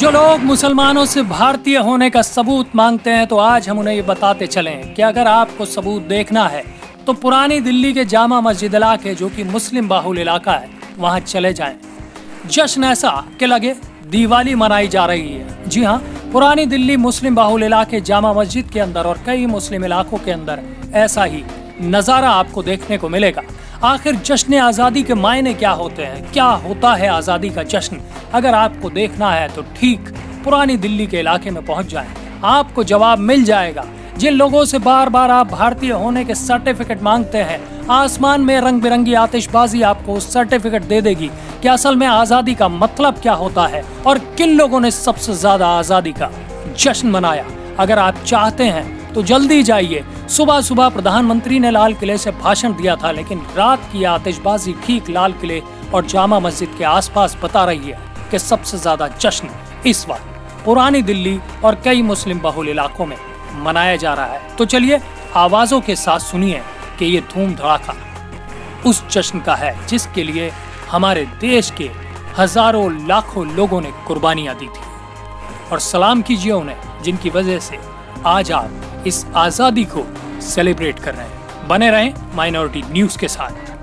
जो लोग मुसलमानों से भारतीय होने का सबूत मांगते हैं तो आज हम उन्हें ये बताते चलें कि अगर आपको सबूत देखना है तो पुरानी दिल्ली के जामा मस्जिद इलाके, जो कि मुस्लिम बाहुल इलाका है, वहाँ चले जाएँ। जश्न ऐसा के लगे, दिवाली मनाई जा रही है जी हाँ पुरानी दिल्ली मुस्लिम बाहुल इलाके जामा मस्जिद के अंदर और कई मुस्लिम इलाकों के अंदर ऐसा ही नज़ारा आपको देखने को मिलेगा आखिर जश्न आज़ादी के मायने क्या होते हैं? क्या होता है आज़ादी का जश्न? अगर आपको देखना है तो ठीक पुरानी दिल्ली के इलाके में पहुँच जाएँ। आपको जवाब मिल जाएगा। जिन लोगों से बार बार आप भारतीय होने के सर्टिफिकेट मांगते हैं, आसमान में रंग बिरंगी आतिशबाजी आपको सर्टिफिकेट दे देगी कि असल में आज़ादी का मतलब क्या होता है और किन लोगों ने सबसे ज़्यादा आज़ादी का जश्न मनाया। अगर आप चाहते हैं तो जल्दी जाइए। सुबह सुबह प्रधानमंत्री ने लाल किले से भाषण दिया था, लेकिन रात की आतिशबाजी ठीक लाल किले और जामा मस्जिद के आसपास बता रही है कि सबसे ज़्यादा जश्न इस वक्त पुरानी दिल्ली और कई मुस्लिम बहुल इलाकों में मनाया जा रहा है। तो चलिए, आवाजों के साथ सुनिए कि ये धूम धड़ाका उस जश्न का है, जिसके लिए हमारे देश के हज़ारों लाखों लोगों ने कुर्बानियाँ दी थी। और सलाम कीजिए उन्हें, जिनकी वजह से आज आप इस आज़ादी को सेलिब्रेट कर रहे हैं। बने रहें माइनॉरिटी न्यूज़ के साथ।